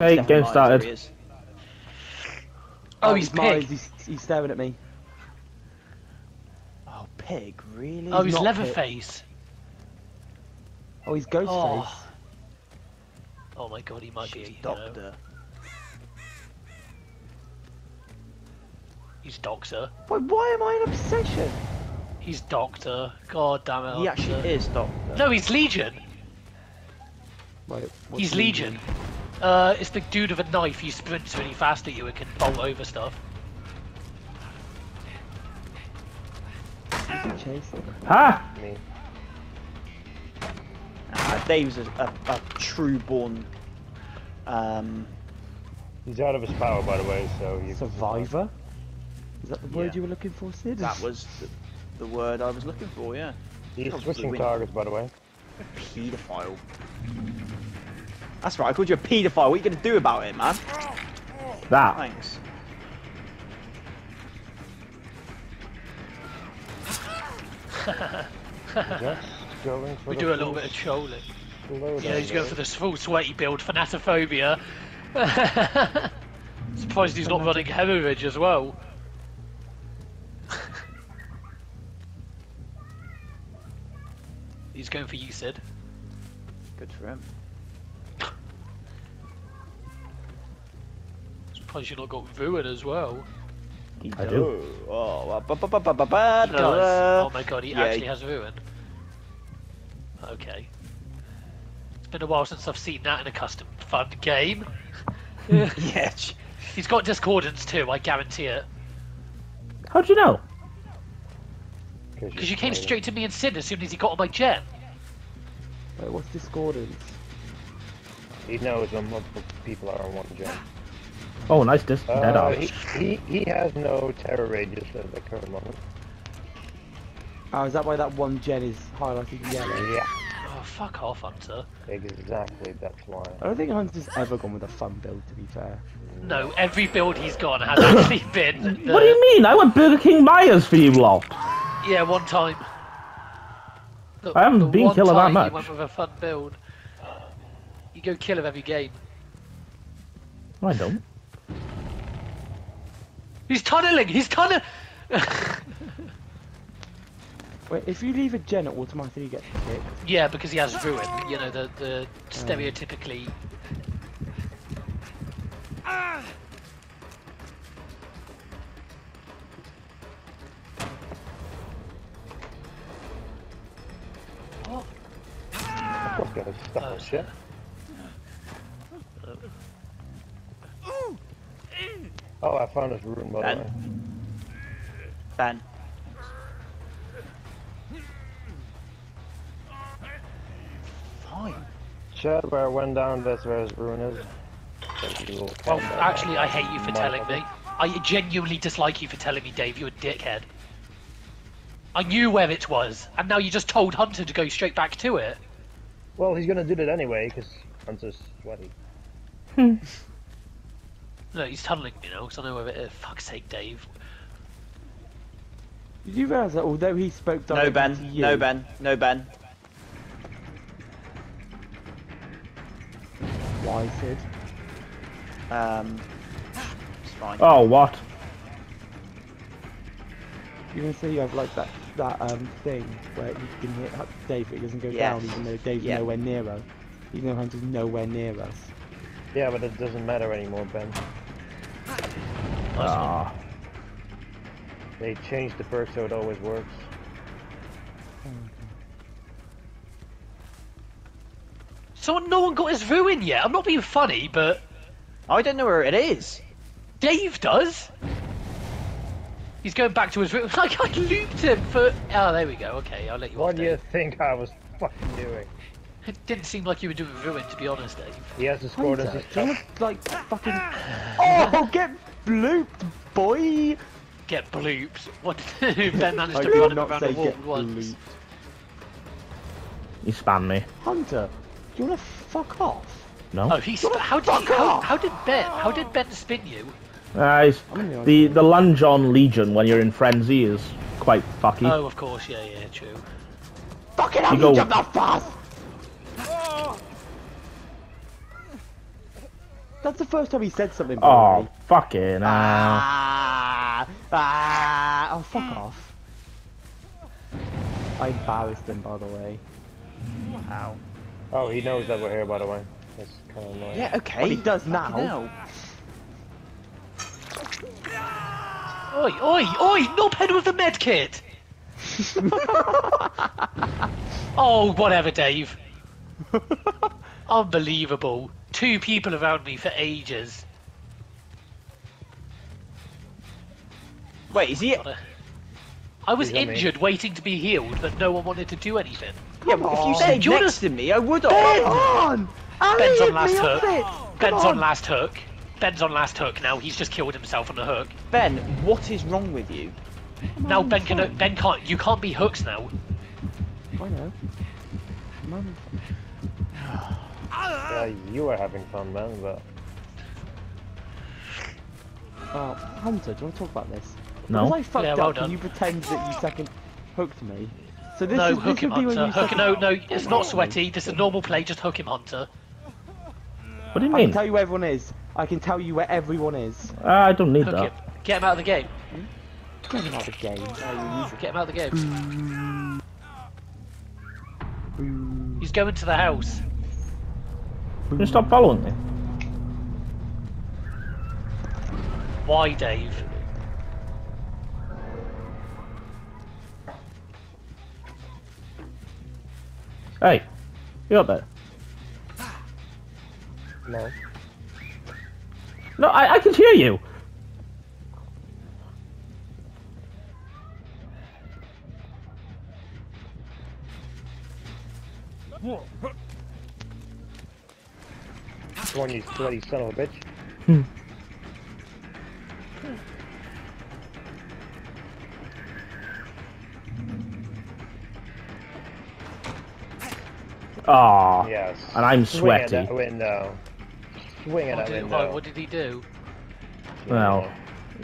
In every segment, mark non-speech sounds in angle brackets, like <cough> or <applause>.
Hey, Definitely game started. there. Oh, oh, he's Myers, pig. He's, he's staring at me. Oh, pig, really? Oh, he's not Leatherface. Oh, he's Ghostface. Oh. Oh my god, he might be. She's You know, doctor. he's Doctor. Why, why am I an obsession? He's Doctor. God damn it. He Hunter. actually is doctor. No, he's Legion. Wait, what's He's the- Legion. Uh, it's the dude with a knife. He sprints really fast at you and can bolt over stuff. Is he chasing? Ha! Me. Ah, Dave's a, a, a true born. Um, He's out of his power, by the way, so you. Survivor? Is that the word Yeah. you were looking for, Sid? that was the, the word I was looking for. Yeah. He's Probably switching win. targets, by the way. Paedophile. That's right. I called you a paedophile. What are you gonna do about it, man? That. Thanks. Just going for We do a little bit of trolling. slowdown Yeah, he's going for this full sweaty build, Thanatophobia. <laughs> Surprised he's not running hemorrhage as well. <laughs> he's going for you, Sid. Good for him. Surprised you not got Ruin as well. He I do. Oh, uh, ba- ba- ba- ba- ba- ba- He does. Oh my god, he Yeah, actually he- has Ruin. Okay. It's been a while since I've seen that in a custom fun game. <laughs> <laughs> Yeah. ch- He's got Discordance too, I guarantee it. How'd you know? Because you came straight to me and Sid as soon as he got on my jet. Wait, what's discordance? He knows when multiple people are on one gen. Oh, nice dis dead Uh, arch. he, he, he has no terror radius at the current moment. Oh, is that why that one gen is highlighted yellow? Yeah, Oh, fuck off, Hunter. exactly, that's why. I don't think Hunter's ever gone with a fun build, to be fair. No, every build he's gone has actually <coughs> been. The, What do you mean? I went Burger King Myers for you lot. Yeah, one time. The- I haven't been killer that time much. You went with a fun build. You go killer every game. No, I don't. He's tunneling. He's tunneling. <laughs> Wait, if you leave a gen, it automatically gets kicked. yeah, because he has ruin. You know the the stereotypically. What? Of course, got stuff Oh, and shit. Oh, I found his ruin, by the Ben. way. Ben. Fine. Chad, where I went down, that's where his ruin is. So you Well, actually. I hate you for telling me. I genuinely dislike you for telling me, Dave. You're a dickhead. I knew where it was, and now you just told Hunter to go straight back to it. Well, he's gonna do that anyway, because Hunter's sweaty. <laughs> No, he's tunneling me now, because I know where it is. Fuck's sake, Dave. Did you realise that although he spoke No, Ben. to you, No, Ben. No, Ben. why, Sid? Um, it's fine. Oh, what? You're gonna say you have like that that um thing where you can hit Dave, but he doesn't go down, even though Dave's Yeah. nowhere near us. Even though Hunter's nowhere near us. Yeah, but it doesn't matter anymore, Ben. Ah. They changed the perk so it always works. So no one got his ruin yet. I'm not being funny, but I don't know where it is. Dave does. He's going back to his ruin. Like <laughs> I looped him for. Oh, there we go. Okay, I'll let you What off. do you think I was fucking doing? It didn't seem like you were doing ruin, to be honest, Dave. He has the score Hunter, as do you wanna, like fucking <laughs> Oh get blooped, boy! Get blooped. What? <laughs> ben managed I to did run him not around say the wall get once. blooped. You spam me. Hunter, do you wanna fuck off? No? Oh, he. How did he, Fuck how, off! how did Ben? How did Ben spin you? Uh, the the, the lunge on Legion when you're in Frenzy is quite fucky. Oh, of course. Yeah, yeah, true. Fucking hell, You you go- jump that fast! That's the first time he said something. Oh, the way. fucking hell. Ah, ah, oh, fuck off. I embarrassed him, by the way. Wow. Oh, he knows that we're here, by the way. That's kind of annoying. Yeah, okay. Well, he does Fucking now. hell. Oi, oi, oi! Knobhead with the med kit! <laughs> oh, whatever, Dave. <laughs> Unbelievable. Two people around me for ages. Wait, is he? Gotta- I was He's me. injured waiting to be healed, but no one wanted to do anything. Yeah, but if you on. stayed You're next to me, I would have. Come on! Ben's on last hook. off Ben's on on. last hook. Ben's on last hook now. He's just killed himself on the hook. Ben, what is wrong with you? Now on, Ben can fine. Ben can't. You can't be hooks now. I know. Mum. Yeah, you were having fun, man, but Oh, Hunter, do you want to talk about this? No. Because I fucked Yeah, well up done. and you pretend that you second hooked me. So this no, is, hook this him, be when Hunter. you Hook. second- No, no, it's not sweaty. This is a normal play. Just hook him, Hunter. What do you mean? I can tell you where everyone is. I can tell you where everyone is. Ah, I don't need Hook him. that. Get him out of the game. Get him out of the game. Get him out of the game. He's going to the house. Can you stop following me? Why, Dave? Hey, you up there? no. No, I, I can hear you. Come on, you bloody son of a bitch. Aw. Yes. And I'm Swing at sweaty. that window. Swing at What oh, that did, window. why, what did he do? Well,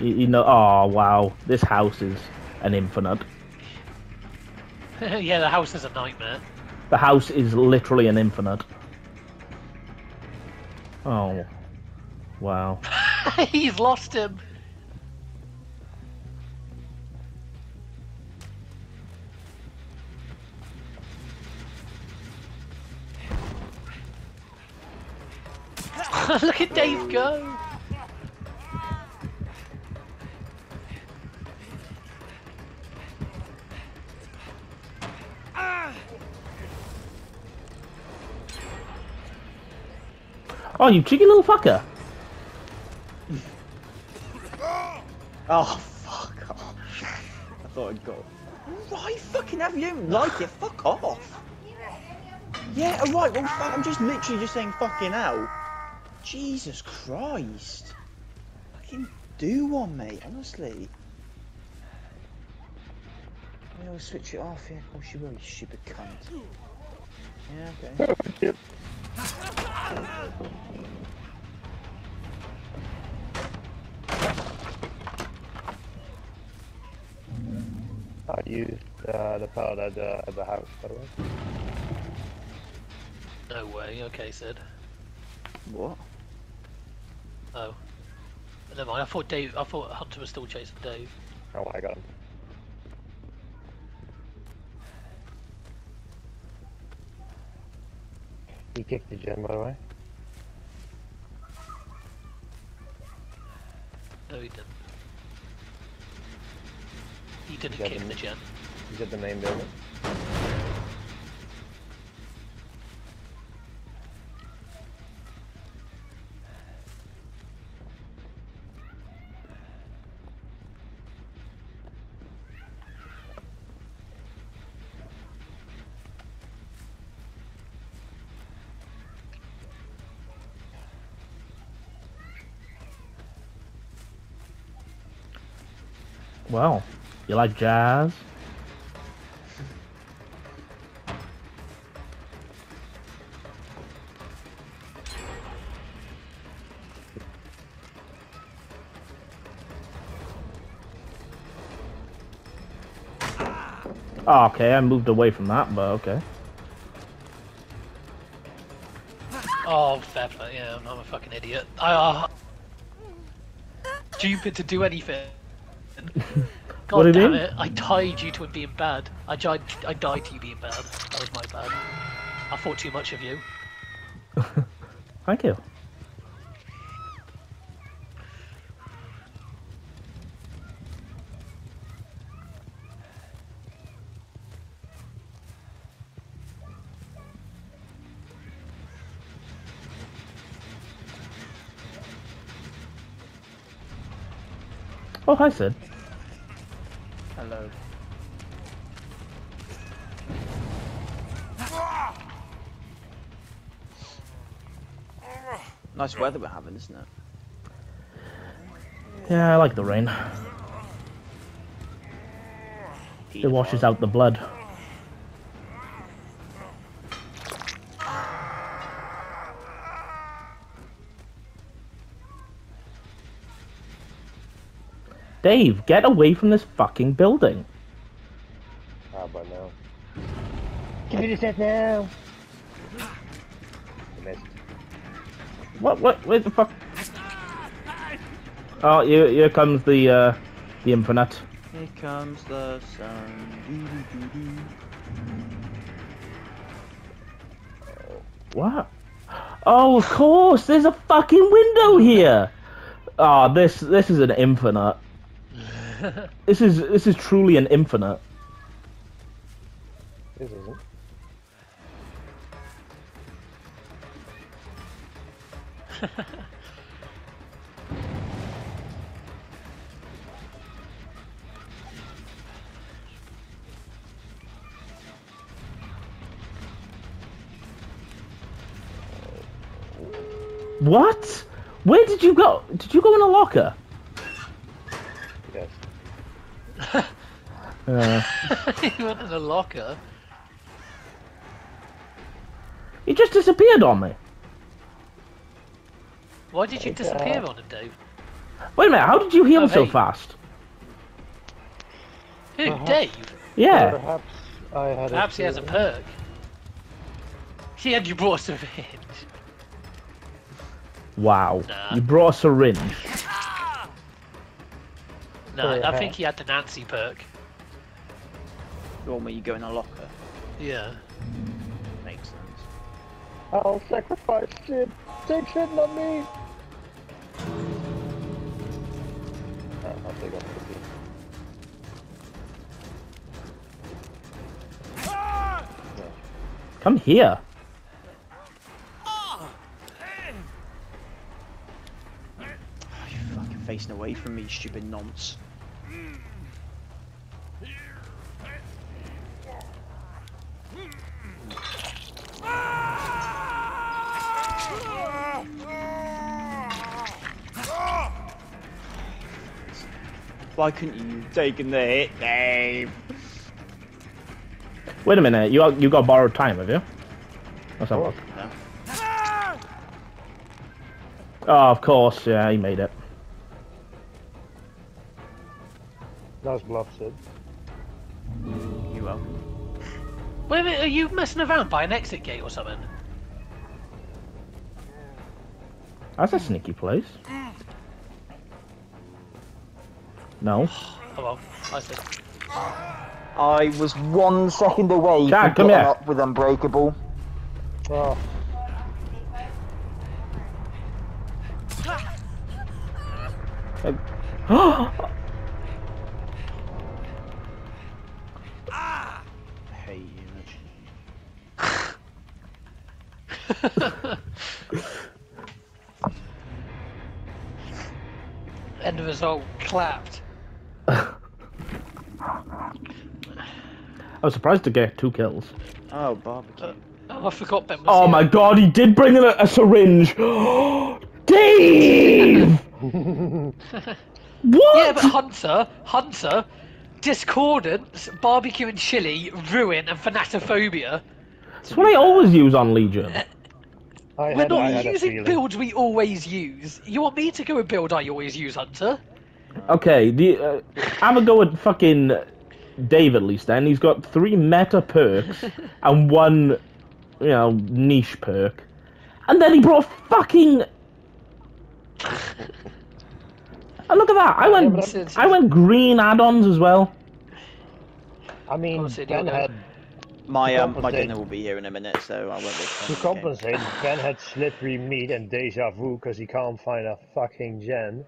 you, you know. Oh wow, this house is an infinite. <laughs> yeah, the house is a nightmare. The house is literally an infinite. Oh, wow. <laughs> He's lost him. <laughs> Look at Dave go. You cheeky little fucker. Oh, fuck off. I thought I'd go. Right, fucking have you like it, fuck off. Yeah, alright, well, fuck, I'm just literally just saying fucking hell. Jesus Christ. Fucking do one, mate, honestly. Yeah, we'll switch it off, yeah, of course you will, you stupid cunt. Yeah, okay. I used uh, the pallet at the, at the house, by the way. No way. Okay, Sid. What? Oh. Never mind. I thought Dave. I thought Hunter was still chasing Dave. Oh, I got him. He kicked the gen, by the way. No, he didn't. He didn't kick the- the gen. He's at the main building. Well, you like jazz? Oh, okay, I moved away from that, but okay. Oh, fair play. Yeah, I'm, I'm a fucking idiot. I uh, stupid to do anything. <laughs> God What damn it! I tied you to him being bad. I died. I died to you being bad. That was my bad. I thought too much of you. <laughs> Thank you. Oh, hi, Sid. Hello. Nice weather we're having, isn't it? Yeah, I like the rain. It washes out the blood. Dave, get away from this fucking building. How about now? Give me the set now! You missed. What? What? Where the fuck? Oh, here, here comes the uh, the infinite. Here comes the sun. Doo-doo-doo-doo. What? Oh, of course. There's a fucking window here. Oh, this this is an infinite. <laughs> This is this is truly an infinite. This isn't. <laughs> What? Where did you go? Did you go in a locker? Yes. <laughs> Uh, you <laughs> went in a locker. he just disappeared on me. Why did you disappear on him, Dave? Wait a minute. How did you heal Oh, so hey. fast? Who, Uh-huh. Dave? Yeah. Perhaps I had Perhaps he has a perk. See, and you brought a syringe. Wow. Nah. You brought a syringe. No, I yeah. think he had the Nancy perk. The one where you go in a locker. Yeah. Makes sense. I'll sacrifice Sid. Take Sid, not me. Uh, I'll take off. Come here. Oh, you fucking facing away from me, stupid nonce. Why couldn't you taken the hit, Dave? Wait a minute. You got, you got borrowed time, have you? Let's have a look. Oh, of course. Yeah, he made it. Nice bluff, Sid. You welcome. Wait a minute, are you messing around by an exit gate or something? That's a sneaky place. No. <sighs> Oh well, I said. I was one second away Jack, from come getting up with Unbreakable. Oh, I <gasps> oh, <laughs> End of result clapped. I was surprised to get two kills. Oh, barbecue. Uh, oh, I forgot Ben was Oh here. my god, he did bring in a, a syringe. <gasps> Dave! <laughs> <laughs> what? Yeah, but Hunter, Hunter, Discordance, Barbecue and Chili, Ruin, and Thanatophobia. That's what I always use on Legion. I We're had, I not had using feeling. builds we always use. You want me to go with build I always use, Hunter? Okay, the uh, have a go at fucking Dave at least. Then he's got three meta perks <laughs> and one, you know, niche perk, And then he brought fucking. <laughs> And look at that! I went, I went green add-ons as well. I mean, What's it Ben had My um, my dinner will be here in a minute, so I won't be. to compensate. Ben had slippery meat and deja vu because he can't find a fucking gen.